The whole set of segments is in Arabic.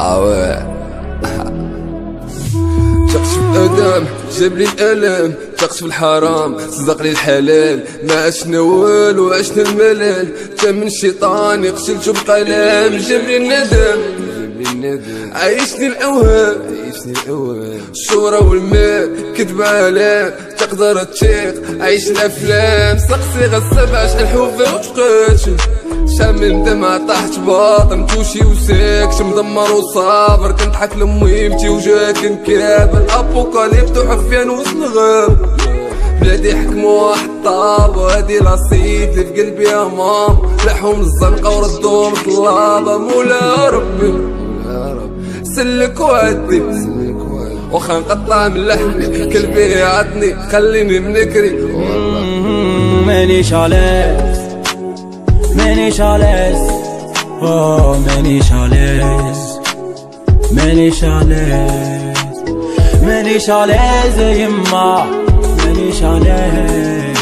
آوي تقش في آدم جاب لي الألم. تقش في الحرام صدق لي الحلال. ما عشنا والو عشنا الملل. من الشيطان يقتل بقلم. جاب لي الندم. عايشني الأوهام. عايشني الأوهام. الشهرة والمال كذب علام. تقدر تشيق. عيش الأفلام. سقسي غسبع شحال حوفه وتقاتل شام من دمع طاحت توشي وساكش مدمر وصابر. كنضحك لميمتي وجاك نكابل ابوكاليبتو حفيان وسط الغاب بلادي حكموا واحد طاب وهادي لاصيت اللي في قلبي يا مام. لحهم الزنقة وردوهم طلابة. مولا ربي سلك وهدي. وخا نقطع من لحمي كلبي يعطني خليني منكري مانيش علاش مانيش علاش اوه مانيش علاش مانيش علاش مانيش علاش يما مانيش علاش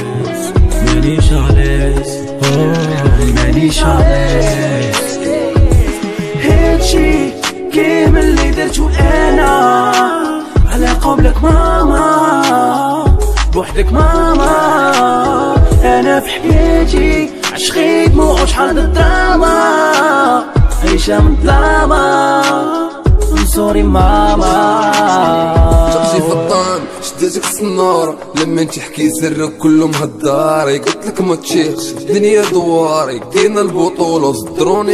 مانيش علاش اوه مانيش علاش هادشي كامل اللي درتو أنا. على قبلك ماما. بوحدك ماما. أنا في حياتي عشقي دموع شحال الدراما عيشة من دراما سوري ماما في الطعم شديتك السنارة لما انت حكي سرك كله مهداري قلت لك ما تشيخش الدنيا دواري كاينة البطولة صدروني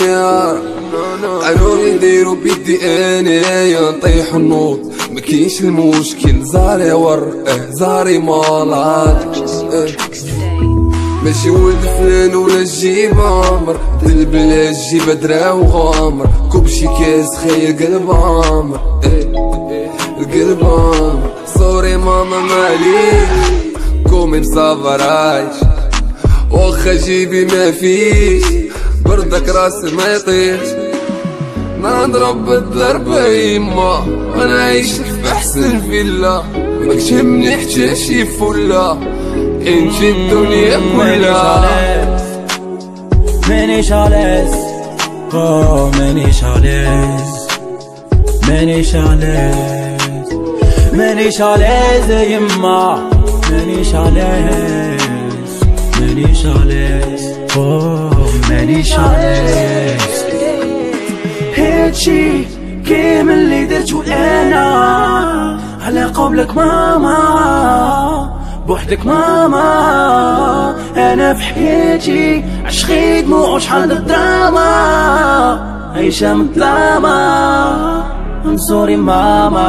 لي نديرو بيدي انايا نطيح النوض ما كاينش المشكل زاري ور آه زاري مالات ماشي ولد فلان ولا جيب عمر. دل بلا جيب درا وغامر. كوب شي كاس خير قلب عامر. القلب عامر. سوري ماما ماليش قومي مصابر عايش واخا جيبي ما فيش. بردك راسي ما يطيش. نضرب بالضربة يما وأنا عايش في أحسن فيلا. ماكش همني حتى شي فلا. انت الدنيا كلها. مانيش علاش أوه مانيش علاش مانيش علاش مانيش علاش يما. مانيش علاش مانيش علاش أوه مانيش علاش هادشي كامل اللي درتو أنا. على قبلك ماما. بوحدك ماما أنا في حياتي عشقي دموع شحال الدراما عيشة دراما I'm sorry ماما.